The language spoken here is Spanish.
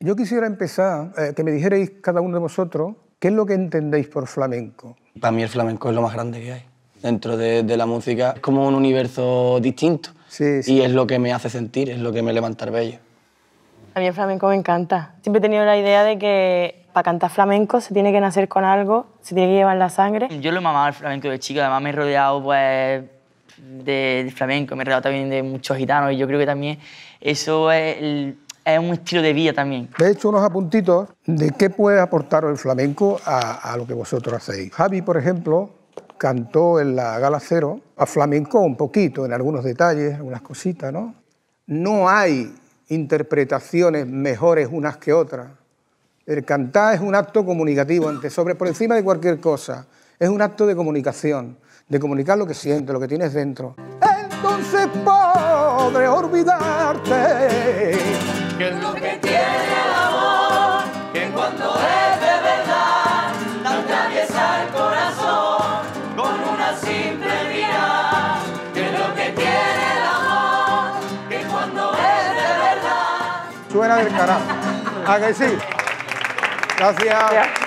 Yo quisiera empezar, eh, que me dijerais cada uno de vosotros, ¿qué es lo que entendéis por flamenco? Para mí el flamenco es lo más grande que hay. Dentro de, de la música es como un universo distinto. Sí, sí. Y es lo que me hace sentir, es lo que me levanta el bello. A mí el flamenco me encanta. Siempre he tenido la idea de que para cantar flamenco se tiene que nacer con algo, se tiene que llevar la sangre. Yo lo he mamado el flamenco de chico, además me he rodeado pues, de, de flamenco, me he rodeado también de muchos gitanos y yo creo que también eso es, el- es un estilo de vida también. He hecho unos apuntitos de qué puede aportaros el flamenco a, a lo que vosotros hacéis. Javi, por ejemplo, cantó en la Gala Cero, a flamenco un poquito, en algunos detalles, algunas cositas, ¿no? No hay interpretaciones mejores unas que otras. El cantar es un acto comunicativo, ante, sobre, por encima de cualquier cosa. Es un acto de comunicación, de comunicar lo que sientes, lo que tienes dentro. Entonces podré olvidarte. ¿Qué es lo que tiene el amor? Que cuando es de verdad, atraviesa el corazón con una simple mirada. ¿Qué es lo que tiene el amor? Que cuando es de verdad. Suena del carajo. ¿A que sí? Gracias.